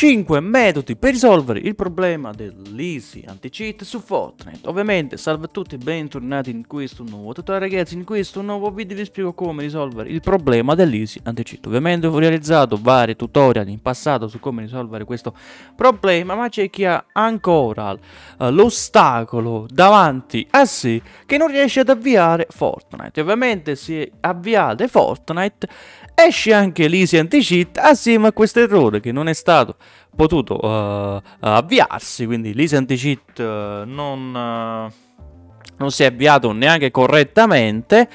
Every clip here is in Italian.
5 metodi per risolvere il problema dell'easy anti-cheat su Fortnite. Ovviamente, salve a tutti e bentornati in questo nuovo tutorial ragazzi, in questo nuovo video vi spiego come risolvere il problema dell'easy anti-cheat. Ovviamente ho realizzato vari tutorial in passato su come risolvere questo problema, ma c'è chi ha ancora uh, l'ostacolo davanti a sé che non riesce ad avviare Fortnite. Ovviamente se avviate Fortnite esce anche l'easy anti-cheat assieme a questo errore che non è stato potuto uh, avviarsi, quindi l'easy anti-cheat uh, non, uh, non si è avviato neanche correttamente,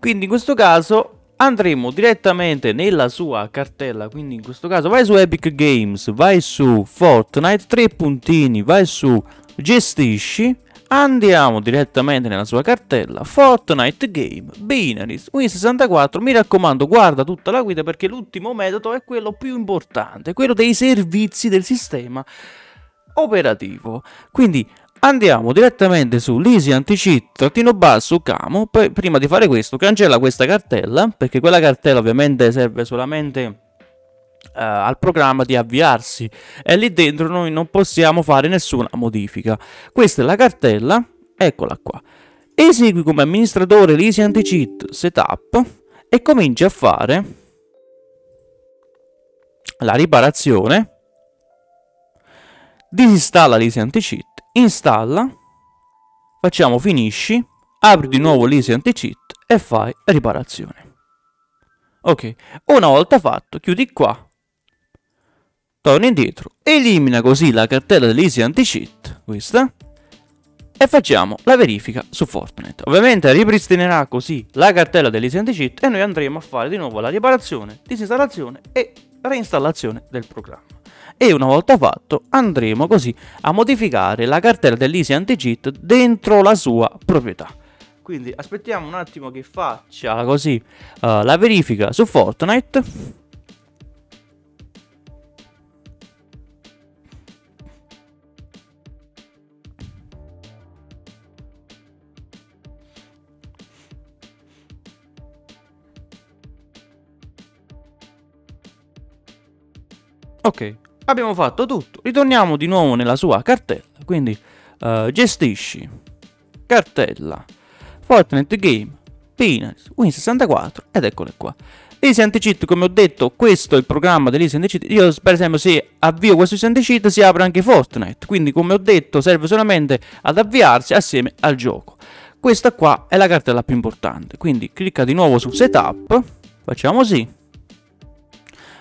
quindi in questo caso andremo direttamente nella sua cartella, quindi in questo caso vai su Epic Games, vai su Fortnite, tre puntini, vai su gestisci, Andiamo direttamente nella sua cartella. Fortnite Game Binaries Win64 Mi raccomando guarda tutta la guida perché l'ultimo metodo è quello più importante Quello dei servizi del sistema operativo. Quindi andiamo direttamente su l'easy anti-cheat trattino basso camo. Prima di fare questo cancella questa cartella Perché quella cartella ovviamente serve solamente al programma di avviarsi e lì dentro noi non possiamo fare nessuna modifica. Questa è la cartella, eccola qua. Esegui come amministratore l'Easy Anti-Cheat Setup e cominci a fare la riparazione. Disinstalla l'Easy Anti-Cheat, installa, facciamo finisci, apri di nuovo l'Easy Anti-Cheat e fai riparazione. Ok, una volta fatto, chiudi qua torna indietro, elimina così la cartella dell'Easy Anti-Cheat, questa, e facciamo la verifica su Fortnite. Ovviamente ripristinerà così la cartella dell'Easy Anti-Cheat e noi andremo a fare di nuovo la riparazione, disinstallazione e reinstallazione del programma. E una volta fatto andremo così a modificare la cartella dell'Easy Anti-Cheat dentro la sua proprietà. Quindi aspettiamo un attimo che faccia così uh, la verifica su Fortnite Ok, abbiamo fatto tutto. Ritorniamo di nuovo nella sua cartella. Quindi uh, gestisci, cartella, Fortnite Game, Peanuts, Win64 ed eccole qua. Easy Anti-Cheat, come ho detto, questo è il programma dell'Easy Anti-Cheat. Io, per esempio, se avvio questo Easy Anti-Cheat si apre anche Fortnite. Quindi, come ho detto, serve solamente ad avviarsi assieme al gioco. Questa qua è la cartella più importante. Quindi, clicca di nuovo su Setup. Facciamo sì.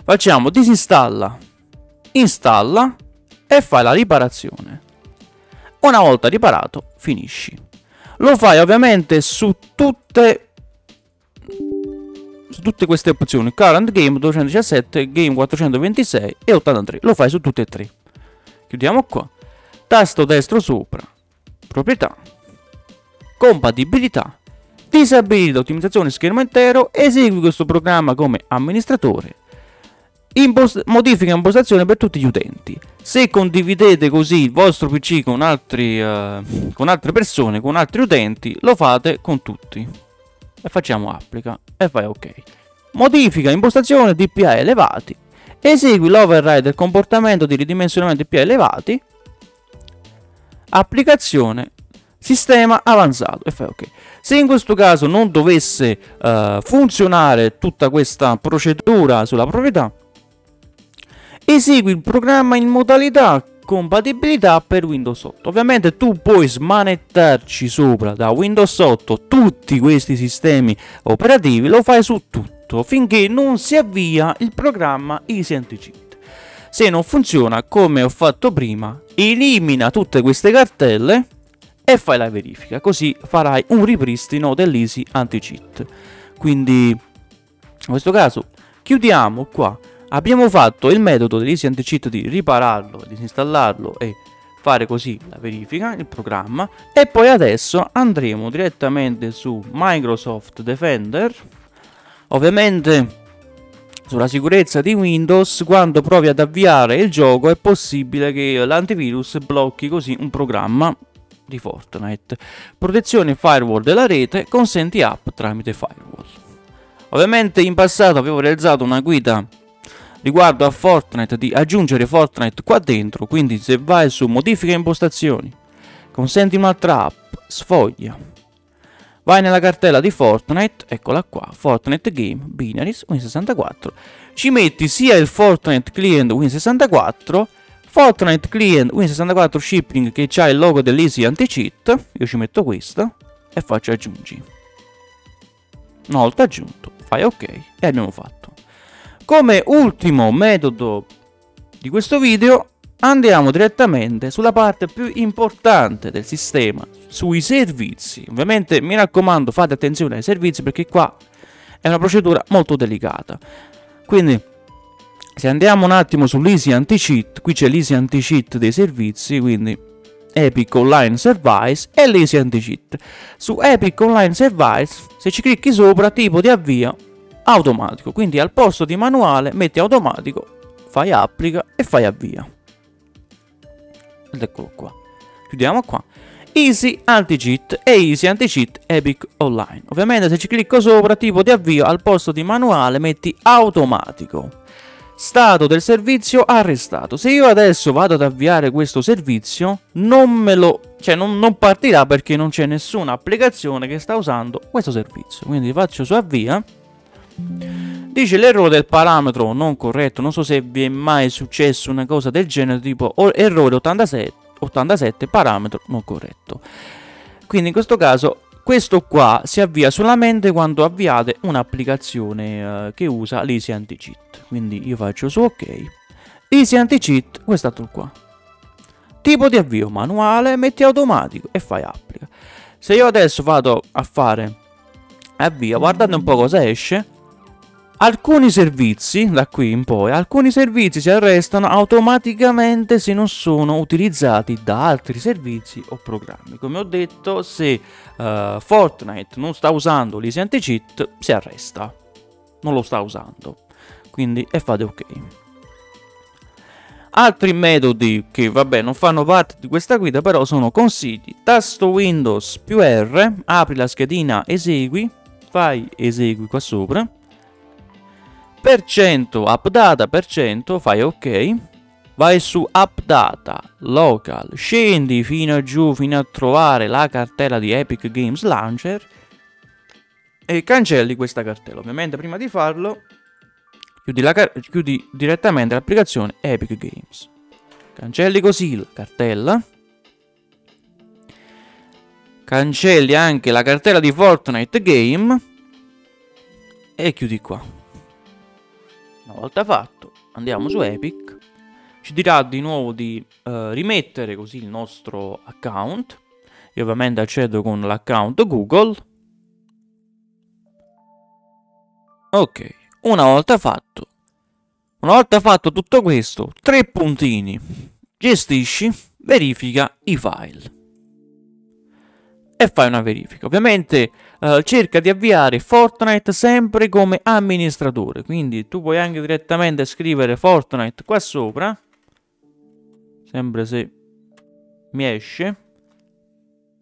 Facciamo disinstalla installa e fai la riparazione. Una volta riparato, finisci. Lo fai ovviamente su tutte, su tutte queste opzioni, current game 217, game 426 e 83. Lo fai su tutte e tre. Chiudiamo qua. Tasto destro sopra, proprietà, compatibilità, disabilita ottimizzazione schermo intero, esegui questo programma come amministratore Impost- modifica impostazione per tutti gli utenti. Se condividete così il vostro PC con, altri, uh, con altre persone, con altri utenti, lo fate con tutti. E facciamo applica e fai ok. Modifica impostazione DPI elevati. Esegui l'override del comportamento di ridimensionamento DPI elevati. Applicazione sistema avanzato e fai ok. Se in questo caso non dovesse uh, funzionare tutta questa procedura sulla proprietà, Esegui il programma in modalità compatibilità per Windows 8. Ovviamente tu puoi smanettarci sopra da Windows 8 tutti questi sistemi operativi, lo fai su tutto finché non si avvia il programma Easy Anti-Cheat. Se non funziona come ho fatto prima, elimina tutte queste cartelle e fai la verifica, così farai un ripristino dell'Easy Anti-Cheat. Quindi in questo caso chiudiamo qua Abbiamo fatto il metodo dell'Easy Anti-Cheat di ripararlo, disinstallarlo e fare così la verifica, il programma. E poi adesso andremo direttamente su Microsoft Defender. Ovviamente sulla sicurezza di Windows quando provi ad avviare il gioco è possibile che l'antivirus blocchi così un programma di Fortnite. Protezione firewall della rete consenti app tramite firewall. Ovviamente in passato avevo realizzato una guida riguardo a Fortnite di aggiungere Fortnite qua dentro, quindi se vai su modifica impostazioni, consenti un'altra app, sfoglia, vai nella cartella di Fortnite, eccola qua, Fortnite Game, Binaries, Win64, ci metti sia il Fortnite Client Win64, Fortnite Client Win64 Shipping che ha il logo dell'Easy Anti-Cheat, io ci metto questo e faccio aggiungi. Una volta aggiunto, fai ok e abbiamo fatto. Come ultimo metodo di questo video andiamo direttamente sulla parte più importante del sistema, sui servizi. Ovviamente mi raccomando fate attenzione ai servizi perché qua è una procedura molto delicata. Quindi se andiamo un attimo sull'easy anti-cheat, qui c'è l'easy anti-cheat dei servizi, quindi Epic Online Service e l'easy anti-cheat. Su Epic Online Service, se ci clicchi sopra, tipo di avvio automatico. Quindi al posto di manuale metti automatico, fai applica e fai avvia. Ed eccolo qua. Chiudiamo qua. Easy Anti-Cheat e Easy Anti-Cheat Epic Online. Ovviamente se ci clicco sopra, tipo di avvio, al posto di manuale metti automatico. Stato del servizio arrestato. Se io adesso vado ad avviare questo servizio, non me lo... cioè non, non partirà perché non c'è nessuna applicazione che sta usando questo servizio. Quindi faccio su avvia Dice l'errore del parametro non corretto, non so se vi è mai successo una cosa del genere, tipo errore 87, 87 parametro non corretto. Quindi in questo caso questo qua si avvia solamente quando avviate un'applicazione uh, che usa l'Easy Anti-Cheat. Quindi io faccio su OK. Easy Anti-Cheat, quest'altro qua. Tipo di avvio manuale, metti automatico e fai applica. Se io adesso vado a fare avvia, guardate un po' cosa esce, Alcuni servizi, da qui in poi, alcuni servizi si arrestano automaticamente se non sono utilizzati da altri servizi o programmi. Come ho detto, se uh, Fortnite non sta usando l'Easy Anti-Cheat, si arresta. Non lo sta usando. Quindi, e fate ok. Altri metodi che, vabbè, non fanno parte di questa guida, però sono consigli. Tasto Windows più R, apri la schedina esegui, fai esegui qua sopra per cento updata per cento fai ok. Vai su updata local scendi fino a giù fino a trovare la cartella di Epic Games Launcher e cancelli questa cartella. Ovviamente prima di farlo chiudi, chiudi direttamente l'applicazione Epic Games. Cancelli così la cartella. Cancelli anche la cartella di Fortnite Game e chiudi qua una volta fatto, andiamo su Epic. Ci dirà di nuovo di uh, rimettere così il nostro account. Io ovviamente accedo con l'account Google. Ok, una volta fatto, una volta fatto tutto questo, tre puntini. Gestisci, verifica i file e fai una verifica. Ovviamente uh, cerca di avviare Fortnite sempre come amministratore, quindi tu puoi anche direttamente scrivere Fortnite qua sopra, sempre se mi esce.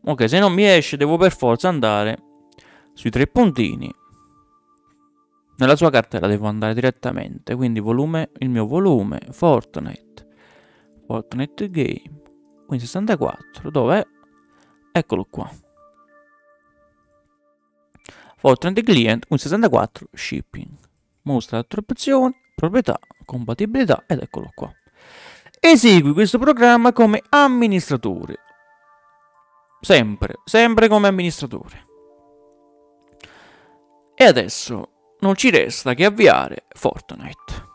Ok, se non mi esce devo per forza andare sui tre puntini. Nella sua cartella devo andare direttamente, quindi volume, il mio volume, Fortnite, Fortnite Game, quindi 64, dov'è? Eccolo qua. Fortnite Client un 64 Shipping. Mostra attribuzioni, proprietà, compatibilità ed eccolo qua. Esegui questo programma come amministratore. Sempre, sempre come amministratore. E adesso non ci resta che avviare Fortnite.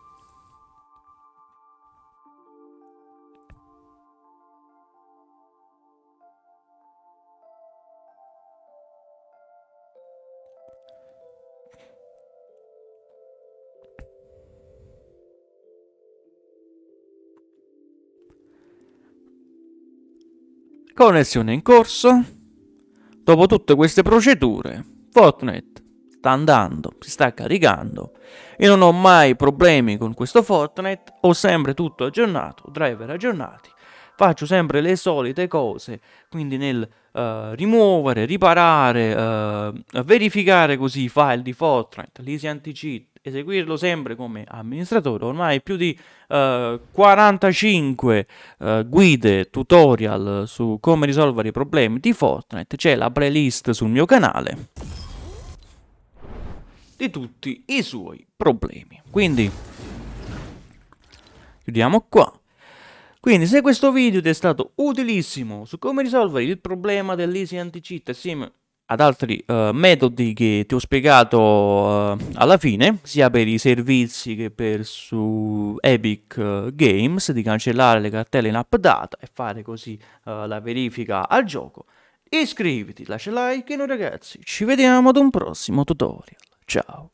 Connessione in corso. Dopo tutte queste procedure, Fortnite sta andando, si sta caricando. Io non ho mai problemi con questo Fortnite, ho sempre tutto aggiornato, driver aggiornati. Faccio sempre le solite cose, quindi nel uh, rimuovere, riparare, uh, verificare così i file di Fortnite, l'Easy Anti-Cheat eseguirlo sempre come amministratore. Ormai più di uh, 45 uh, guide, tutorial su come risolvere i problemi di Fortnite. C'è la playlist sul mio canale di tutti i suoi problemi. Quindi chiudiamo qua. Quindi se questo video ti è stato utilissimo su come risolvere il problema dell'easy anti-cheat assieme ad altri uh, metodi che ti ho spiegato uh, alla fine, sia per i servizi che per su Epic uh, Games, di cancellare le cartelle in app data e fare così la verifica al gioco, iscriviti, lascia like e noi ragazzi ci vediamo ad un prossimo tutorial. Ciao!